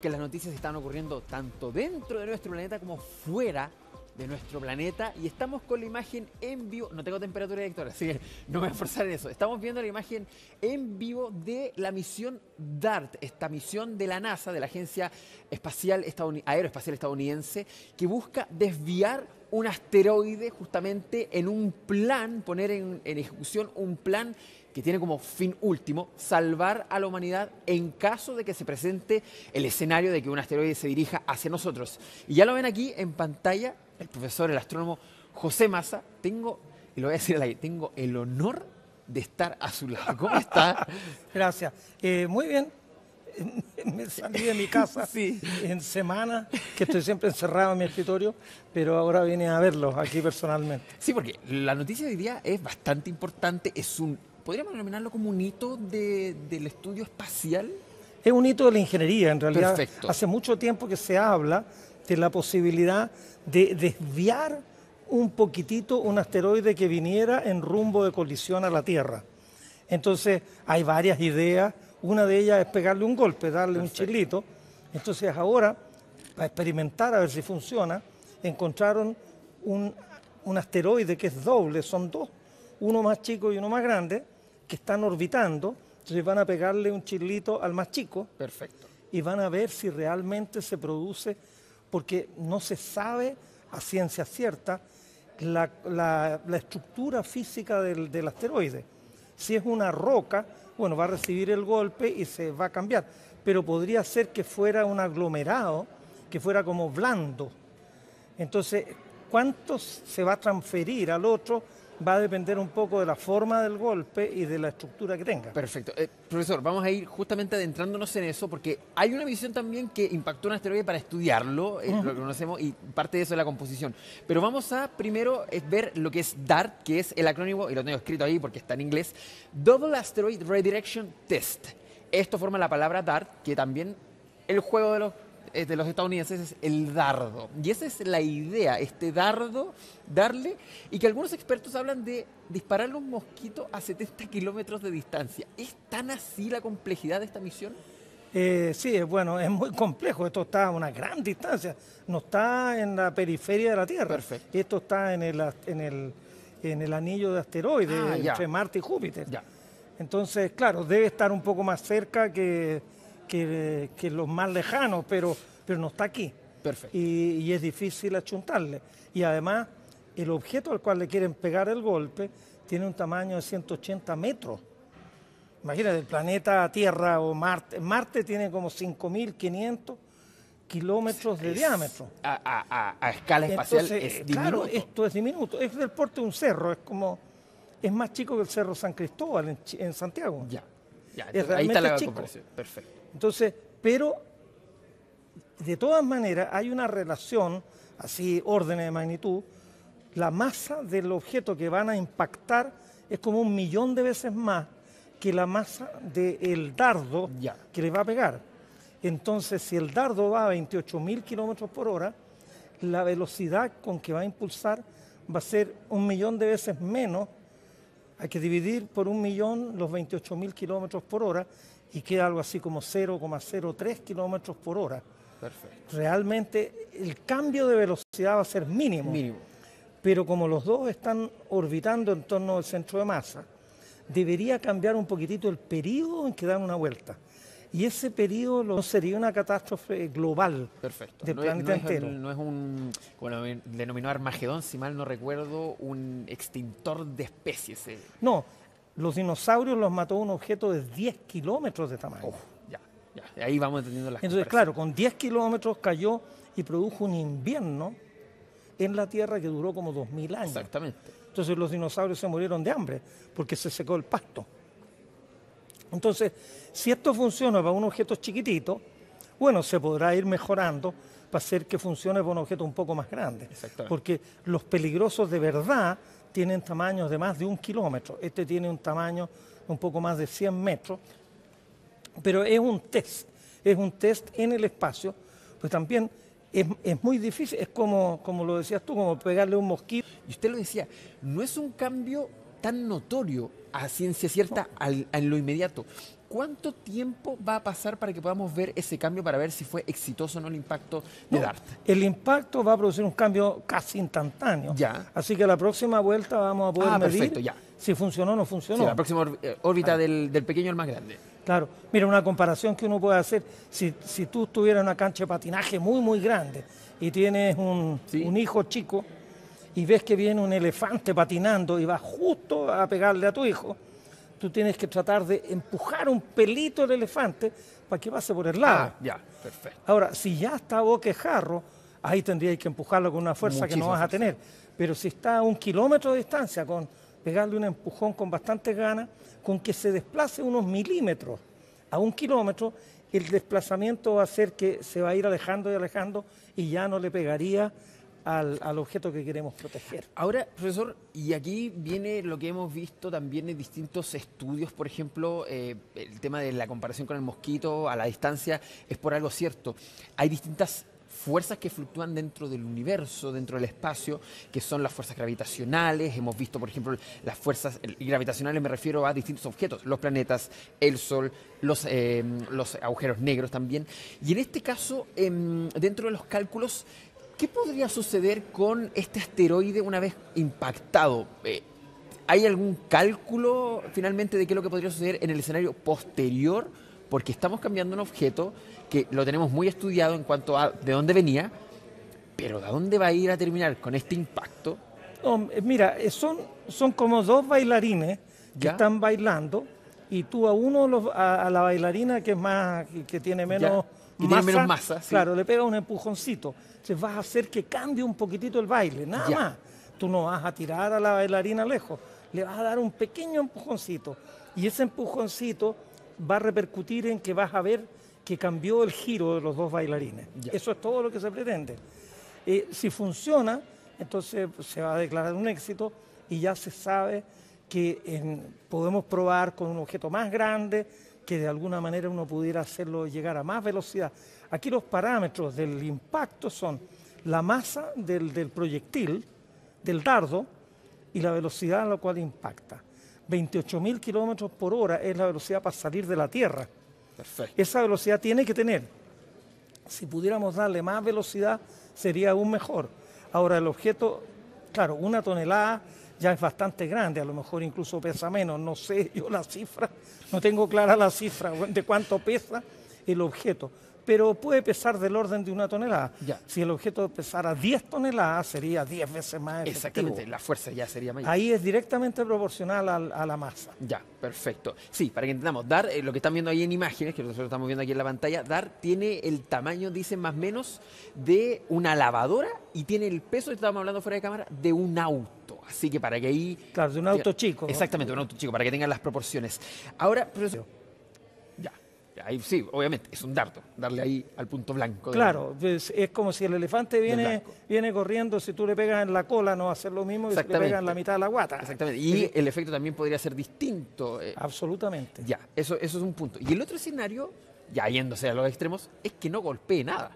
que las noticias están ocurriendo tanto dentro de nuestro planeta como fuera de nuestro planeta y estamos con la imagen en vivo, no tengo temperatura directora, así que no me voy a forzar en eso, estamos viendo la imagen en vivo de la misión DART, esta misión de la NASA, de la Agencia Espacial Aeroespacial Estadounidense, que busca desviar un asteroide justamente en un plan, poner en ejecución un plan que tiene como fin último salvar a la humanidad en caso de que se presente el escenario de que un asteroide se dirija hacia nosotros. Y ya lo ven aquí en pantalla, el profesor, el astrónomo José Massa, tengo, y lo voy a decir ahí, tengo el honor de estar a su lado. ¿Cómo está? Gracias. Eh, muy bien. Me salí de mi casa sí. en semana, que estoy siempre encerrado en mi escritorio, pero ahora vine a verlo aquí personalmente. Sí, porque la noticia de hoy día es bastante importante, es un ¿podríamos denominarlo como un hito del estudio espacial? Es un hito de la ingeniería, en realidad. Perfecto. Hace mucho tiempo que se habla de la posibilidad de desviar un poquitito un asteroide que viniera en rumbo de colisión a la Tierra. Entonces, hay varias ideas. Una de ellas es pegarle un golpe, darle un chilito. Entonces, ahora, para experimentar a ver si funciona, encontraron un, un asteroide que es doble, son dos, uno más chico y uno más grande, que están orbitando, entonces van a pegarle un chilito al más chico. Perfecto. Y van a ver si realmente se produce, porque no se sabe a ciencia cierta la, estructura física del, del, asteroide. Si es una roca, bueno, va a recibir el golpe y se va a cambiar, pero podría ser que fuera un aglomerado, que fuera como blando. Entonces, ¿cuánto se va a transferir al otro? Va a depender un poco de la forma del golpe y de la estructura que tenga. Perfecto. Eh, profesor, vamos a ir justamente adentrándonos en eso porque hay una misión también que impactó un asteroide para estudiarlo, eh, lo conocemos, y parte de eso es la composición. Pero vamos a primero eh, ver lo que es DART, que es el acrónimo, y lo tengo escrito ahí porque está en inglés, Double Asteroid Redirection Test. Esto forma la palabra DART, que también el juego de los de los estadounidenses es el dardo. Y esa es la idea, este dardo, darle, y que algunos expertos hablan de dispararle un mosquito a 70 kilómetros de distancia. ¿Es tan así la complejidad de esta misión? Eh, sí, bueno, es muy complejo. Esto está a una gran distancia. No está en la periferia de la Tierra. Perfecto. Esto está en el, en el, en el anillo de asteroides ah, entre Marte y Júpiter. Ya. Entonces, claro, debe estar un poco más cerca que, que, los más lejanos, pero, pero no está aquí. Perfecto. Y, es difícil achuntarle. Y además, el objeto al cual le quieren pegar el golpe tiene un tamaño de 180 metros. Imagínate, el planeta Tierra o Marte. Marte tiene como 5.500 kilómetros de diámetro. A, escala espacial es diminuto. Claro, esto es diminuto. Es del porte de un cerro, es como... Es más chico que el Cerro San Cristóbal en, Santiago. Ya, ya. ahí está la chico. Perfecto. Entonces, pero de todas maneras hay una relación, así órdenes de magnitud, la masa del objeto que van a impactar es como un millón de veces más que la masa del dardo que le va a pegar. Entonces, si el dardo va a 28 mil kilómetros por hora, la velocidad con que va a impulsar va a ser un millón de veces menos. Hay que dividir por un millón los 28 mil kilómetros por hora y queda algo así como 0,03 kilómetros por hora. Perfecto. Realmente el cambio de velocidad va a ser mínimo. Mínimo. Pero como los dos están orbitando en torno al centro de masa, debería cambiar un poquitito el periodo en que dan una vuelta. Y ese periodo no sería una catástrofe global Perfecto. del planeta entero. no es un, como denominó Armagedón, si mal no recuerdo, un extintor de especies. Eh. No, los dinosaurios los mató un objeto de 10 kilómetros de tamaño. Oh, ya, ya, ahí vamos entendiendo las Entonces, claro, con 10 kilómetros cayó y produjo un invierno en la Tierra que duró como 2.000 años. Exactamente. Entonces los dinosaurios se murieron de hambre porque se secó el pasto. Entonces, si esto funciona para un objeto chiquitito, bueno, se podrá ir mejorando para hacer que funcione para un objeto un poco más grande. Porque los peligrosos de verdad tienen tamaños de más de un kilómetro. Este tiene un tamaño un poco más de 100 metros, pero es un test, es un test en el espacio, pues también es, muy difícil, es como, como lo decías tú, como pegarle un mosquito. Y usted lo decía, no es un cambio tan notorio a ciencia cierta en lo inmediato. ¿Cuánto tiempo va a pasar para que podamos ver ese cambio para ver si fue exitoso o no el impacto de No, DART? El impacto va a producir un cambio casi instantáneo. Ya. Así que la próxima vuelta vamos a poder Ah, medir perfecto, ya. si funcionó o no funcionó. Sí, la próxima eh, órbita del, del pequeño al más grande. Claro, mira, una comparación que uno puede hacer, si, si tú tuvieras una cancha de patinaje muy, muy grande y tienes un, Sí. un hijo chico y ves que viene un elefante patinando y va justo a pegarle a tu hijo, tú tienes que tratar de empujar un pelito el elefante para que pase por el lado. Ah, ya, perfecto. Ahora, si ya está boquejarro, ahí tendrías que empujarlo con una fuerza que no vas a fuerza. tener. Pero si está a un kilómetro de distancia, con pegarle un empujón con bastantes ganas, con que se desplace unos milímetros a un kilómetro, el desplazamiento va a hacer que se va a ir alejando y alejando y ya no le pegaría al, objeto que queremos proteger. Ahora, profesor, y aquí viene lo que hemos visto también en distintos estudios, por ejemplo, eh, el tema de la comparación con el mosquito a la distancia es por algo cierto. Hay distintas fuerzas que fluctúan dentro del universo, dentro del espacio, que son las fuerzas gravitacionales. Hemos visto, por ejemplo, las fuerzas gravitacionales, me refiero a distintos objetos, los planetas, el Sol, los, eh, agujeros negros también. Y en este caso, em, dentro de los cálculos, ¿Qué podría suceder con este asteroide una vez impactado? Eh, ¿Hay algún cálculo finalmente de qué es lo que podría suceder en el escenario posterior? Porque estamos cambiando un objeto que lo tenemos muy estudiado en cuanto a de dónde venía, pero ¿de dónde va a ir a terminar con este impacto? No, eh, mira, eh, son, son como dos bailarines que están bailando y tú a uno, los- a, a la bailarina que es más, que, tiene menos Que tiene menos masa, sí. claro, le pega un empujoncito. Entonces vas a hacer que cambie un poquitito el baile, nada Ya. más. Tú no vas a tirar a la bailarina lejos, le vas a dar un pequeño empujoncito y ese empujoncito va a repercutir en que vas a ver que cambió el giro de los dos bailarines. Ya. Eso es todo lo que se pretende. Eh, si funciona, entonces se va a declarar un éxito y ya se sabe que en- podemos probar con un objeto más grande que de alguna manera uno pudiera hacerlo llegar a más velocidad. Aquí los parámetros del impacto son la masa del, del proyectil, del dardo, y la velocidad a la cual impacta. 28.000 kilómetros por hora es la velocidad para salir de la Tierra. Perfecto. Esa velocidad tiene que tener. Si pudiéramos darle más velocidad, sería aún mejor. Ahora, el objeto, claro, una tonelada ya es bastante grande, a lo mejor incluso pesa menos. No sé yo la cifra, no tengo clara la cifra de cuánto pesa el objeto, pero puede pesar del orden de una tonelada. Ya. Si el objeto pesara 10 toneladas, sería 10 veces más efectivo. Exactamente, la fuerza ya sería mayor. Ahí es directamente proporcional al- a la masa. Ya, perfecto. Sí, para que entendamos, DAR, eh, lo que están viendo ahí en imágenes, que nosotros estamos viendo aquí en la pantalla, DAR tiene el tamaño, dicen más o menos, de una lavadora y tiene el peso, estábamos hablando fuera de cámara, de un auto. Así que para que ahí... Claro, de un auto chico. ¿no? Exactamente, un auto chico, para que tengan las proporciones. Ahora, profesor, ya, ahí sí, obviamente, es un dardo, darle ahí al punto blanco. Claro, pues, es como si el elefante viene, viene corriendo, si tú le pegas en la cola no va a hacer lo mismo que si le pegas en la mitad de la guata. Exactamente, y el efecto también podría ser distinto. eh, Absolutamente. Ya, eso, eso es un punto. Y el otro escenario, ya yéndose a los extremos, es que no golpee nada.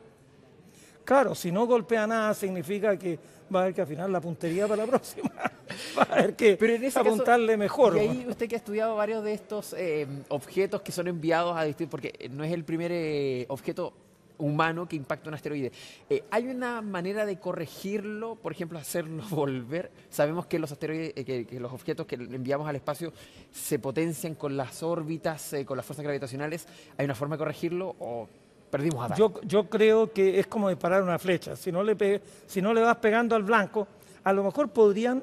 Claro, si no golpea nada significa que va a haber que afinar la puntería para la próxima. va a haber que Pero en ese caso- apuntarle mejor. Y ahí usted que ha estudiado varios de estos eh, objetos que son enviados a distintos, porque no es el primer eh, objeto humano que impacta un asteroide. Eh, ¿Hay una manera de corregirlo, por ejemplo, hacerlo volver? Sabemos que los asteroides, eh, que, que los objetos que enviamos al espacio se potencian con las órbitas, eh, con las fuerzas gravitacionales. ¿Hay una forma de corregirlo o perdimos? Yo, yo creo que es como disparar una flecha. Si no, le pe- si no le vas pegando al blanco, a lo mejor podrían,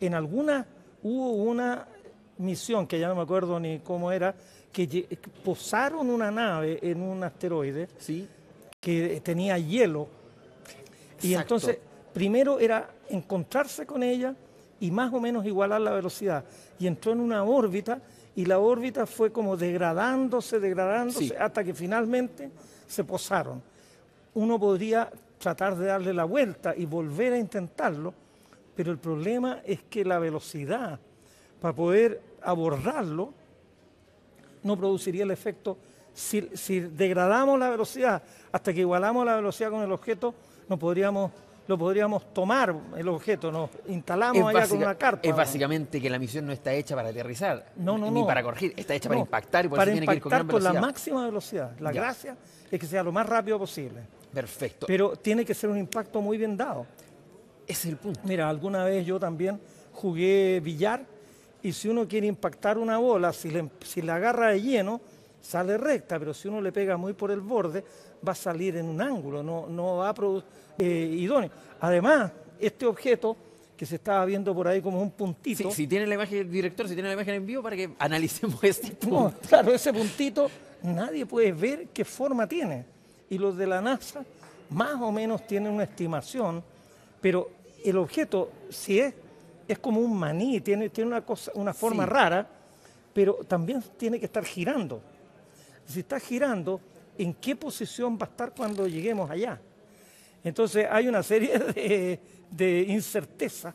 en alguna, hubo una misión, que ya no me acuerdo ni cómo era, que posaron una nave en un asteroide ¿Sí? que tenía hielo. Y entonces, primero era encontrarse con ella y más o menos igualar la velocidad. Y entró en una órbita y la órbita fue como degradándose, degradándose, Sí. hasta que finalmente se posaron. Uno podría tratar de darle la vuelta y volver a intentarlo, pero el problema es que la velocidad para poder abordarlo no produciría el efecto. Si, si degradamos la velocidad hasta que igualamos la velocidad con el objeto, no podríamos lo podríamos tomar el objeto, nos instalamos allá con una carpa. es básicamente que la misión no está hecha para aterrizar, No, no, ni no. para corregir, está hecha para impactar y por para eso tiene que ir con gran impactar con la máxima velocidad. La Ya. gracia es que sea lo más rápido posible. Perfecto. Pero tiene que ser un impacto muy bien dado. Ese es el punto. Mira, alguna vez yo también jugué billar y si uno quiere impactar una bola, si le, si la agarra de lleno, sale recta, pero si uno le pega muy por el borde, va a salir en un ángulo, no, no va a producir idóneo. Además, este objeto que se estaba viendo por ahí como un puntito, Sí, si tiene la imagen, director, si tiene la imagen en vivo para que analicemos este no, punto. claro, ese puntito nadie puede ver qué forma tiene. Y los de la NASA más o menos tienen una estimación, pero el objeto, si es, es como un maní, tiene, tiene una, cosa, una forma Sí. rara, pero también tiene que estar girando. Si está girando, ¿en qué posición va a estar cuando lleguemos allá? Entonces hay una serie de, de incertezas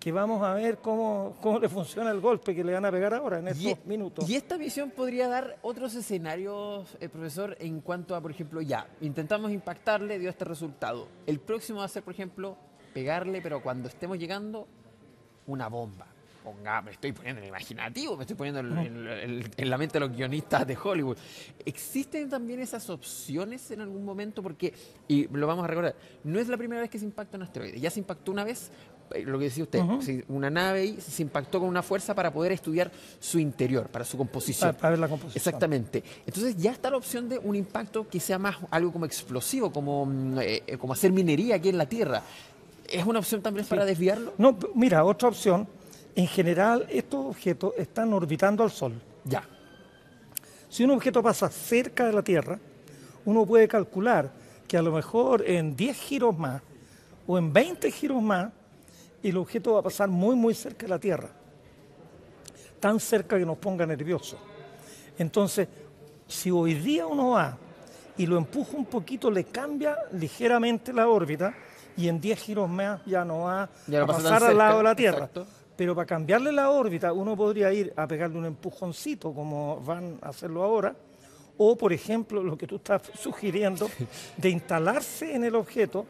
que vamos a ver cómo, cómo le funciona el golpe que le van a pegar ahora en estos Y, minutos. y esta misión podría dar otros escenarios, eh, profesor, en cuanto a, por ejemplo, ya, intentamos impactarle, dio este resultado. El próximo va a ser, por ejemplo, pegarle, pero cuando estemos llegando, una bomba. Ponga, me estoy poniendo en el imaginativo, me estoy poniendo en, en- en- en la mente de los guionistas de Hollywood. ¿Existen también esas opciones en algún momento? Porque, y lo vamos a recordar, no es la primera vez que se impacta un asteroide. Ya se impactó una vez, eh, lo que decía usted, una nave y se impactó con una fuerza para poder estudiar su interior, para su composición. Para, para ver la composición. Exactamente. Entonces ya está la opción de un impacto que sea más algo como explosivo, como, mm, eh, eh, como hacer minería aquí en la Tierra. ¿Es una opción también para desviarlo? No, mira, otra opción. En general, estos objetos están orbitando al Sol. Ya. Si un objeto pasa cerca de la Tierra, uno puede calcular que a lo mejor en 10 giros más o en 20 giros más, el objeto va a pasar muy, muy cerca de la Tierra. Tan cerca que nos ponga nerviosos. Entonces, si hoy día uno va y lo empuja un poquito, le cambia ligeramente la órbita y en 10 giros más ya no va Ya a pasar al lado de la Tierra. exacto. Pero para cambiarle la órbita, uno podría ir a pegarle un empujoncito, como van a hacerlo ahora, o por ejemplo, lo que tú estás sugiriendo, de instalarse en el objeto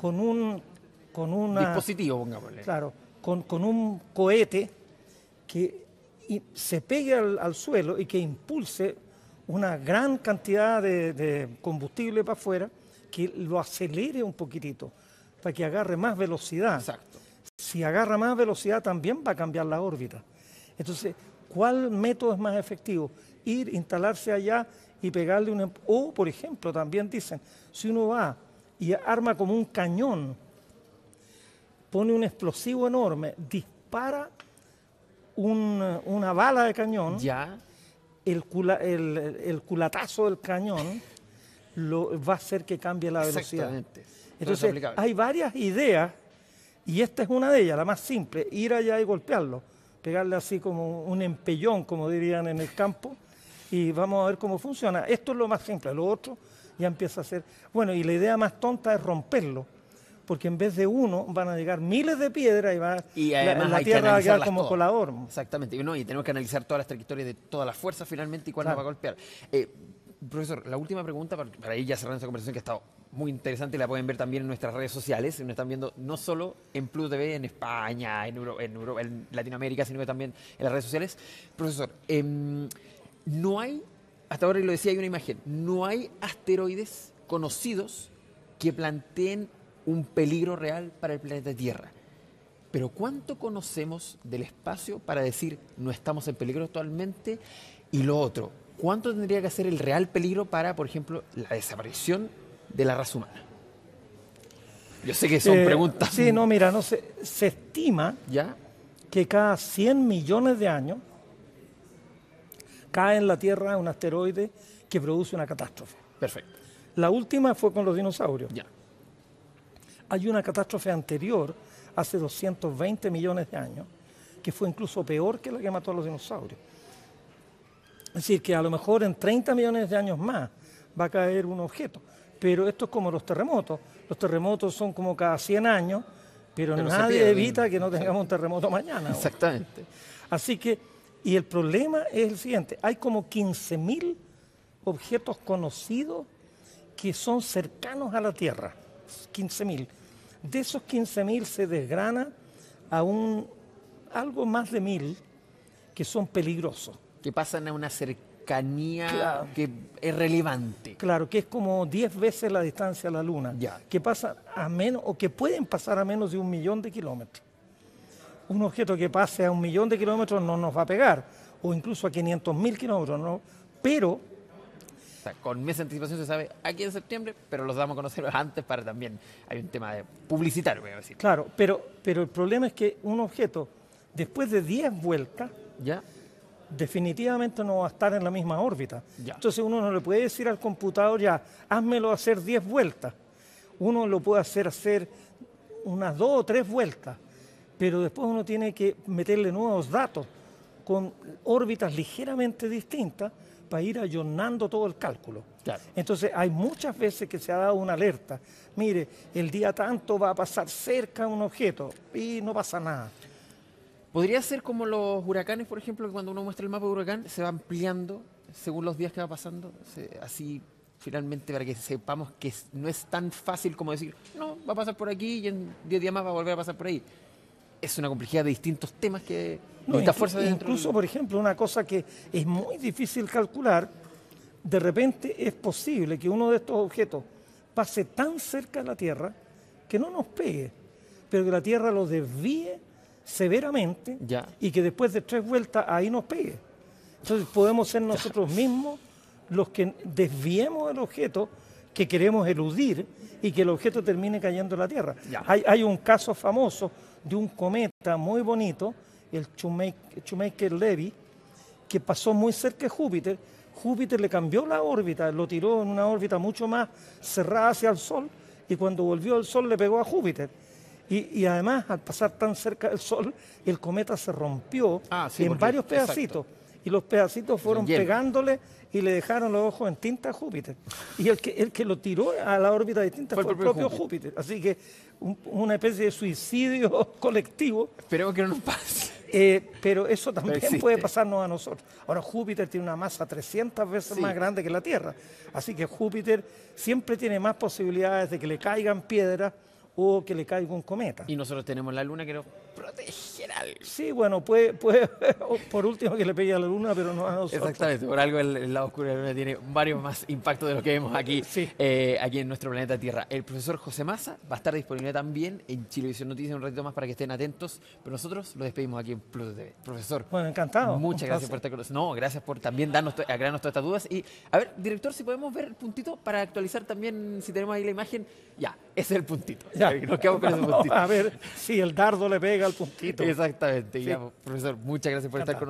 con un con una Dispositivo, pongámosle. claro, con, con un cohete que se pegue al, al suelo y que impulse una gran cantidad de, de combustible para afuera, que lo acelere un poquitito, para que agarre más velocidad Exacto. Si agarra más velocidad también va a cambiar la órbita. Entonces, ¿cuál método es más efectivo? Ir, instalarse allá y pegarle un... em- O, por ejemplo, también dicen, si uno va y arma como un cañón, pone un explosivo enorme, dispara un- una bala de cañón, Ya. el, cula- el- el culatazo del cañón lo, va a hacer que cambie la velocidad. Entonces, hay varias ideas y esta es una de ellas, la más simple, ir allá y golpearlo, pegarle así como un empellón, como dirían en el campo, y vamos a ver cómo funciona. Esto es lo más simple, lo otro ya empieza a ser... Bueno, y la idea más tonta es romperlo, porque en vez de uno van a llegar miles de piedras y, va, Y la- además la, que Tierra va a quedar como colador. Exactamente. Y, no, y tenemos que analizar todas las trayectorias de todas las fuerzas finalmente y cuándo Claro. va a golpear. Eh, profesor, la última pregunta, para, para ir ya cerrando esta conversación que ha estado muy interesante, la pueden ver también en nuestras redes sociales. Nos están viendo no solo en Plus TV, en España, en, Euro- en, Euro- en Latinoamérica, sino también en las redes sociales. Profesor, em, no hay, hasta ahora lo decía, hay una imagen, no hay asteroides conocidos que planteen un peligro real para el planeta Tierra. Pero ¿cuánto conocemos del espacio para decir no estamos en peligro actualmente? Y lo otro, ¿cuánto tendría que ser el real peligro para, por ejemplo, la desaparición de la raza humana? Yo sé que son Eh, preguntas. Sí, no, mira, no se, se estima ¿Ya? que cada 100 millones de años cae en la Tierra un asteroide que produce una catástrofe. Perfecto. La última fue con los dinosaurios. Ya. Hay una catástrofe anterior, hace 220 millones de años, que fue incluso peor que la que mató a los dinosaurios. Es decir, que a lo mejor en 30 millones de años más va a caer un objeto. Pero esto es como los terremotos. Los terremotos son como cada 100 años, pero, nadie evita que no tengamos un terremoto mañana. Exactamente. Así que, y el problema es el siguiente, hay como 15.000 objetos conocidos que son cercanos a la Tierra, 15.000. De esos 15.000 se desgrana a un, algo más de 1.000 que son peligrosos. Que pasan a una cercanía Claro. que es relevante. Claro, que es como 10 veces la distancia a la Luna. Ya. Que pasa a menos, o que pueden pasar a menos de un millón de kilómetros. Un objeto que pase a un millón de kilómetros no nos va a pegar, o incluso a 500 mil kilómetros, ¿no? Pero, O sea, con meses de anticipación se sabe aquí en septiembre, pero los damos a conocer antes para también. Hay un tema de publicitario, voy a decir. claro, pero, pero el problema es que un objeto, después de 10 vueltas, ¿Ya? Definitivamente no va a estar en la misma órbita. Ya. Entonces uno no le puede decir al computador ya, házmelo hacer 10 vueltas. Uno lo puede hacer hacer unas dos o tres vueltas, pero después uno tiene que meterle nuevos datos con órbitas ligeramente distintas para ir ayornando todo el cálculo. Claro. Entonces hay muchas veces que se ha dado una alerta. Mire, el día tanto va a pasar cerca un objeto y no pasa nada. Podría ser como los huracanes, por ejemplo, que cuando uno muestra el mapa de huracán se va ampliando según los días que va pasando. se- así, finalmente, para que sepamos que no es tan fácil como decir, no, va a pasar por aquí y en 10 días más va a volver a pasar por ahí. Es una complejidad de distintos temas que No, distintas inclu- fuerzas dentro incluso, del- por ejemplo, una cosa que es muy difícil calcular, de repente es posible que uno de estos objetos pase tan cerca de la Tierra que no nos pegue, pero que la Tierra lo desvíe severamente Ya. y que después de tres vueltas ahí nos pegue. Entonces podemos ser nosotros mismos los que desviemos el objeto que queremos eludir y que el objeto termine cayendo en la Tierra. Hay, hay un caso famoso de un cometa muy bonito, el Shoemaker-Levy, que pasó muy cerca de Júpiter. Júpiter le cambió la órbita, lo tiró en una órbita mucho más cerrada hacia el Sol y cuando volvió al Sol le pegó a Júpiter. Y, y además, al pasar tan cerca del Sol, el cometa se rompió Ah, sí, en porque- varios exacto. pedacitos. Y los pedacitos fueron pegándole y le dejaron los ojos en tinta a Júpiter. Y el que, el que lo tiró a la órbita distinta fue, el propio Júpiter. Así que un- una especie de suicidio colectivo Esperemos que no nos pase. eh, pero eso también puede pasarnos a nosotros. Ahora, Júpiter tiene una masa 300 veces Sí. más grande que la Tierra. Así que Júpiter siempre tiene más posibilidades de que le caigan piedras o que le caiga un cometa. Y nosotros tenemos la luna que nos protegerá. Sí, bueno, puede, puede por último que le pegue a la luna, pero no a nosotros. Exactamente, por algo el, el lado oscuro de la luna tiene varios más impactos de lo que vemos aquí, Sí. eh, aquí en nuestro planeta Tierra. El profesor José Massa va a estar disponible también en Chilevisión Noticias un ratito más para que estén atentos, pero nosotros lo despedimos aquí en Pluto TV. Profesor, Bueno, encantado. muchas gracias por estar con nosotros. No, gracias por también darnos, aclararnos todas estas dudas. Y, a ver, director, si podemos ver el puntito para actualizar también, si tenemos ahí la imagen. Ya, ese es el puntito. Ya. Nos quedamos con ese Vamos puntito. a ver si el dardo le pega al puntito. Exactamente. Sí. Ya, profesor, muchas gracias por estar con nosotros.